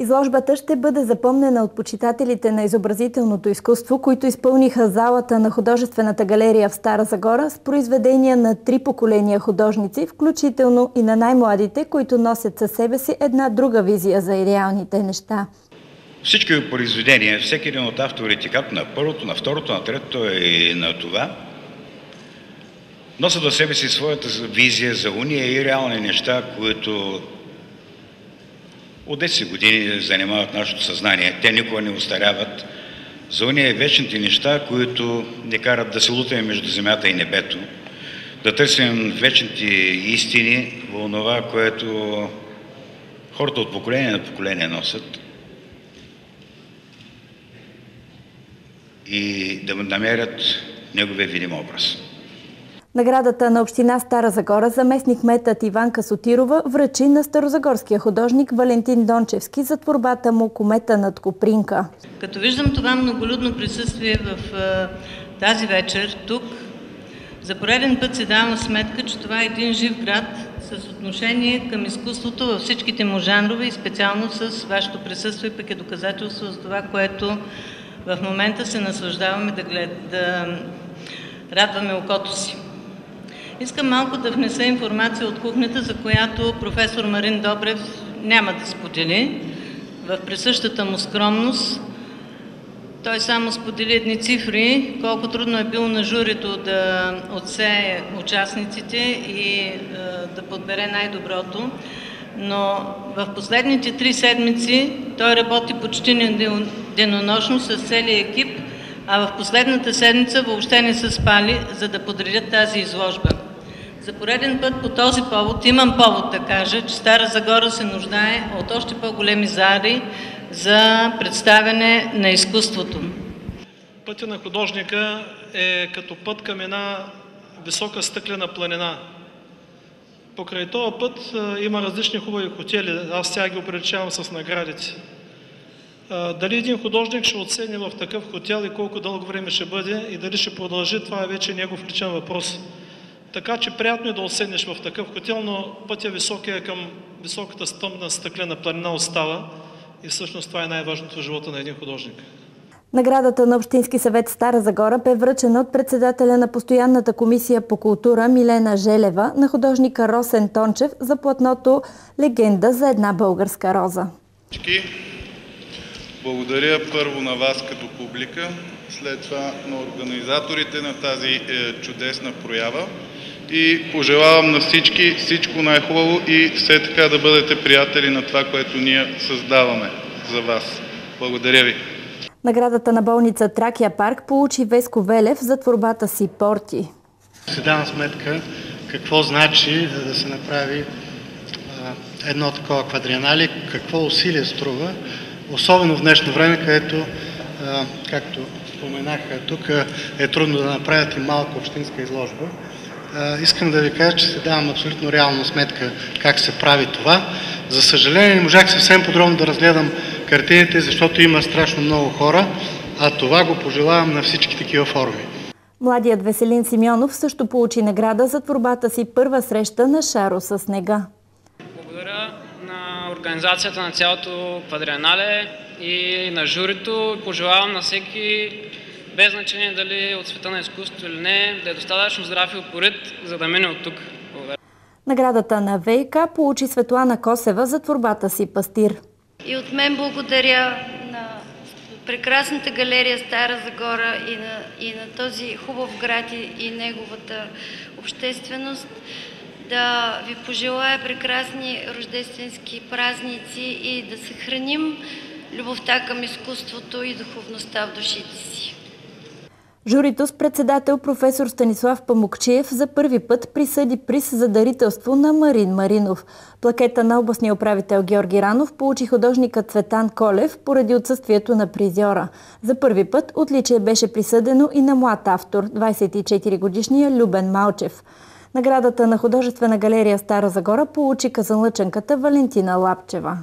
Изложбата ще бъде запомнена от почитателите на изобразителното изкуство, които изпълниха залата на художествената галерия в Стара Загора с произведения на три поколения художници, включително и на най-младите, които носят със себе си една друга визия за идеалните неща. Всички произведения, всеки един от авторите, както на първото, на второто, на третото и на това, носят до себе си своята визия за уния и реални неща, които от 10 години занимават нашето съзнание. Те никога не устаряват. За уния вечните неща, които ни карат да се лутаме между земята и небето, да търсим вечните истини в това, което хората от поколение на поколение носят и да намерят неговия видим образ. Наградата на Община Стара Загора заместник метът Иванка Сотирова връчи на старозагорския художник Валентин Дончевски за творбата му Комета над Копринка. Като виждам това многолюдно присъствие в тази вечер тук, за пореден път си давам сметка, че това е един жив град с отношение към изкуството във всичките му жанрове и специално с вашето присъствие, пък е доказателство за това, което в момента се наслаждаваме да, глед, да радваме окото си. Искам малко да внеса информация от кухнята, за която професор Марин Добрев няма да сподели. В присъщата му скромност той само сподели едни цифри, колко трудно е било на журито да отсее участниците и е, да подбере най-доброто. Но в последните три седмици той работи почти денонощно с целия екип, а в последната седмица въобще не са спали, за да подредят тази изложба. За пореден път по този повод, имам повод да кажа, че Стара Загора се нуждае от още по-големи зали за представяне на изкуството. Пътя на художника е като път към една висока стъклена планина. Покрай този път има различни хубави хотели. Аз сега ги оприличавам с наградите. Дали един художник ще отседне в такъв хотел и колко дълго време ще бъде и дали ще продължи, това е вече негов личен въпрос. Така че приятно е да оседнеш в такъв хотел, но пътя високия е към високата стъмна стъклена планина остава и всъщност това е най-важното в живота на един художник. Наградата на Общински съвет Стара Загора бе връчена от председателя на Постоянната комисия по култура Милена Желева на художника Росен Тончев за платното «Легенда за една българска роза». Благодаря първо на вас като публика, след това на организаторите на тази е, чудесна проява и пожелавам на всички всичко най-хубаво и все така да бъдете приятели на това, което ние създаваме за вас. Благодаря ви. Наградата на болница Тракия парк получи Веско Велев за творбата си Порти. Се давам сметка какво значи да се направи едно такова квадрианале, какво усилие струва, особено в днешно време, където, както споменаха тук, е трудно да направят и малка общинска изложба. Искам да ви кажа, че се давам абсолютно реално сметка как се прави това. За съжаление не можах съвсем подробно да разгледам картините, защото има страшно много хора, а това го пожелавам на всички такива форми. Младият Веселин Симеонов също получи награда за творбата си първа среща на Шаро с снега. Благодаря на организацията на цялото квадрианале и на журито. Пожелавам на всеки без значение дали от света на изкуството или не, да е достатъчно здрав и упорит, за да мине от тук. Благодаря. Наградата на ВИК получи Светлана Косева за творбата си Пастир. И от мен благодаря на прекрасната галерия Стара Загора и на, и на този хубав град и, и неговата общественост. Да ви пожелая прекрасни рождественски празници и да съхраним любовта към изкуството и духовността в душите си. Журито с председател професор Станислав Памукчиев за първи път присъди приз за дарителство на Марин Маринов. Плакета на областния управител Георги Ранов получи художникът Цветан Колев поради отсъствието на призьора. За първи път отличие беше присъдено и на млад автор, 24-годишния Любен Малчев. Наградата на художествена галерия Стара Загора получи казанлъченката Валентина Лапчева.